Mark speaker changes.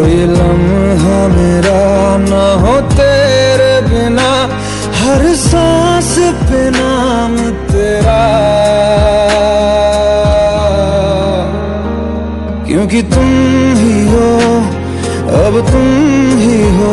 Speaker 1: कोई लम्हा मेरा न हो तेरे बिना, हर सांस पे नाम तेरा। क्योंकि तुम ही हो, अब तुम ही हो